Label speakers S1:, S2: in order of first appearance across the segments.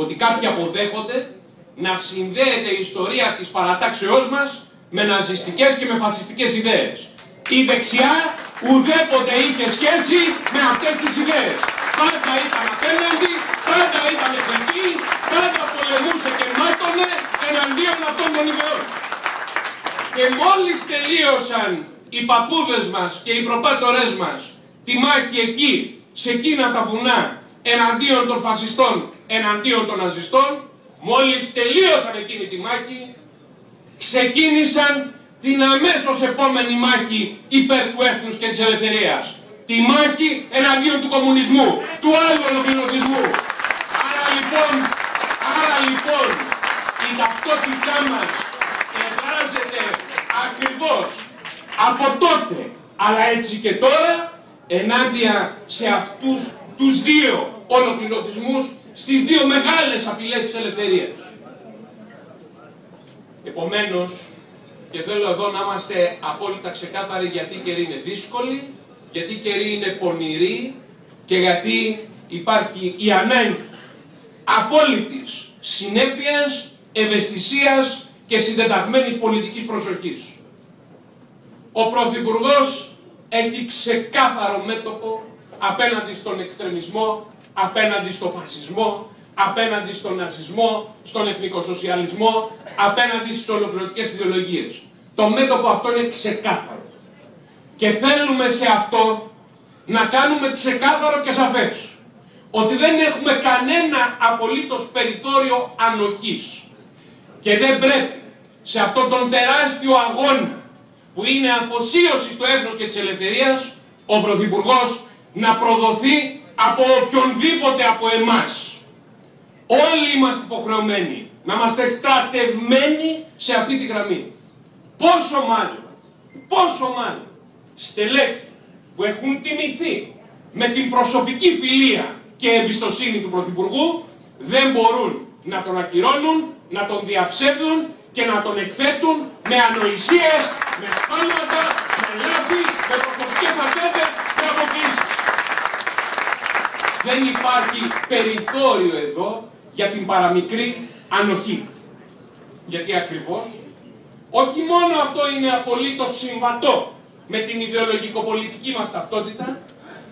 S1: ότι κάποιοι αποδέχονται να συνδέεται η ιστορία της παρατάξεώς μας με ναζιστικές και με φασιστικές ιδέες. Η δεξιά ουδέποτε είχε σχέση με αυτές τις ιδέες. Πάντα ήταν απέναντι, πάντα ήταν εθνική, πάντα πολεμούσε και μάτωνε εναντίον αυτών των ιδεών. Και μόλις τελείωσαν οι παππούδες μας και οι προπάτορές μας τη μάχη εκεί, σε εκείνα τα βουνά, εναντίον των φασιστών, εναντίον των ναζιστών, μόλις τελείωσαν εκείνη τη μάχη, ξεκίνησαν την αμέσως επόμενη μάχη υπέρ του έθνους και της ελευθερίας. Τη μάχη εναντίον του κομμουνισμού, του άλλου ολοκληρωτισμού. Άρα λοιπόν, άρα λοιπόν, η ταυτότητά μας εργάζεται ακριβώς από τότε, αλλά έτσι και τώρα, ενάντια σε αυτούς τους δύο ολοκληρωτισμούς, στις δύο μεγάλες απειλές της ελευθερίας. Επομένως, και θέλω εδώ να είμαστε απόλυτα ξεκάθαροι γιατί η καιρή είναι δύσκολη, γιατί η καιρή είναι πονηρή και γιατί υπάρχει η ανάγκη απόλυτης συνέπειας, ευαισθησίας και συντεταγμένης πολιτικής προσοχής. Ο Πρωθυπουργός έχει ξεκάθαρο μέτωπο απέναντι στον εξτρεμισμό, απέναντι στο φασισμό, απέναντι στον ναζισμό, στον εθνικοσοσιαλισμό, απέναντι στις ολοκληρωτικές ιδεολογίες. Το μέτωπο αυτό είναι ξεκάθαρο. Και θέλουμε σε αυτό να κάνουμε ξεκάθαρο και σαφές ότι δεν έχουμε κανένα απολύτως περιθώριο ανοχής και δεν πρέπει σε αυτόν τον τεράστιο αγώνα που είναι αφοσίωση στο έθνος και της ελευθερίας ο Πρωθυπουργός να προδοθεί από οποιονδήποτε από εμάς. Όλοι είμαστε υποχρεωμένοι να είμαστε στρατευμένοι σε αυτή τη γραμμή. Πόσο μάλλον, πόσο μάλλον στελέχη που έχουν τιμηθεί με την προσωπική φιλία και εμπιστοσύνη του Πρωθυπουργού δεν μπορούν να τον ακυρώνουν, να τον διαψεύδουν και να τον εκθέτουν με ανοησίες, με σφάλματα, με λάθη, με προσωπικές ατέτες, με αποκλήσεις. Δεν υπάρχει περιθώριο εδώ για την παραμικρή ανοχή. Γιατί ακριβώς, όχι μόνο αυτό είναι απολύτως συμβατό με την ιδεολογικοπολιτική μας ταυτότητα,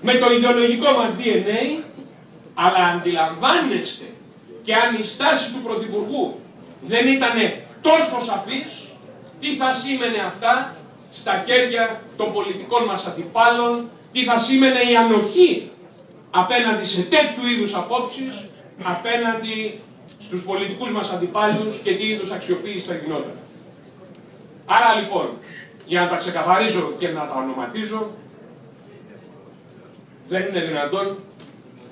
S1: με το ιδεολογικό μας DNA, αλλά αντιλαμβάνεστε και αν η στάση του Πρωθυπουργού δεν ήταν τόσο σαφής, τι θα σήμαινε αυτά στα χέρια των πολιτικών μας αντιπάλων, τι θα σήμαινε η ανοχή απέναντι σε τέτοιου είδους απόψεις, απέναντι στους πολιτικούς μας αντιπάλους και τι είδους αξιοποίηση θα γινόταν. Άρα λοιπόν, για να τα ξεκαθαρίζω και να τα ονοματίζω, δεν είναι δυνατόν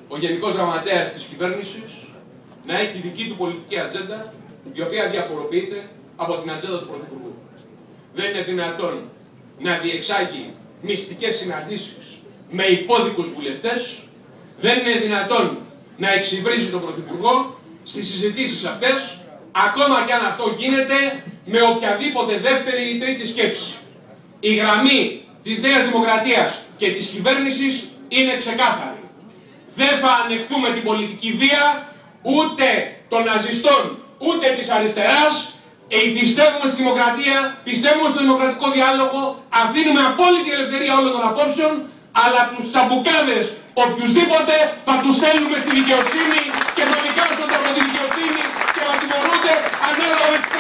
S1: ο Γενικός Γραμματέας της Κυβέρνησης να έχει δική του πολιτική ατζέντα, η οποία διαφοροποιείται από την ατζέντα του Πρωθυπουργού. Δεν είναι δυνατόν να διεξάγει μυστικές συναντήσεις με υπόδικους βουλευτές, δεν είναι δυνατόν να εξυβρίζει τον Πρωθυπουργό στις συζητήσεις αυτές, ακόμα και αν αυτό γίνεται με οποιαδήποτε δεύτερη ή τρίτη σκέψη. Η γραμμή της Νέας Δημοκρατίας και της κυβέρνησης είναι ξεκάθαρη. Δεν θα ανεχθούμε την πολιτική βία ούτε των ναζιστών ούτε της αριστεράς. Ε, πιστεύουμε στη δημοκρατία, πιστεύουμε στο δημοκρατικό διάλογο, αφήνουμε απόλυτη ελευθερία όλων των απόψεων, αλλά τους τσαμπουκάδες Οποιουσδήποτε θα τους στέλνουμε στη δικαιοσύνη και θα δικάζονται από τη δικαιοσύνη και θα τιμωρούνται ανάλογα με τις